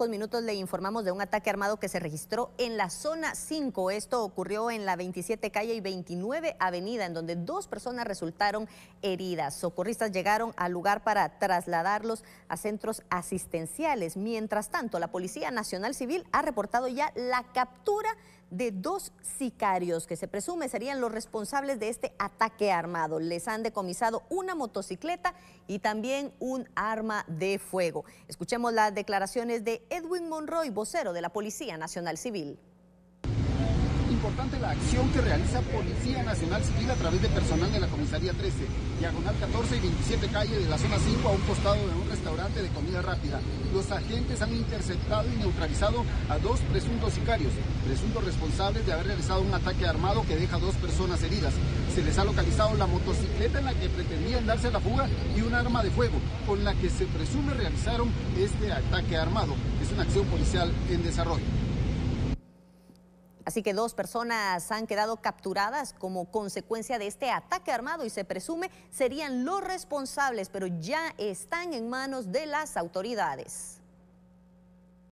pocos minutos le informamos de un ataque armado que se registró en la zona 5. Esto ocurrió en la 27 calle y 29 avenida, en donde dos personas resultaron heridas. Socorristas llegaron al lugar para trasladarlos a centros asistenciales. Mientras tanto, la Policía Nacional Civil ha reportado ya la captura de dos sicarios que se presume serían los responsables de este ataque armado. Les han decomisado una motocicleta y también un arma de fuego. Escuchemos las declaraciones de Edwin Monroy, vocero de la Policía Nacional Civil importante la acción que realiza Policía Nacional Civil a través de personal de la Comisaría 13, diagonal 14 y 27 calle de la zona 5 a un costado de un restaurante de comida rápida. Los agentes han interceptado y neutralizado a dos presuntos sicarios, presuntos responsables de haber realizado un ataque armado que deja dos personas heridas. Se les ha localizado la motocicleta en la que pretendían darse la fuga y un arma de fuego con la que se presume realizaron este ataque armado. Es una acción policial en desarrollo. Así que dos personas han quedado capturadas como consecuencia de este ataque armado y se presume serían los responsables, pero ya están en manos de las autoridades.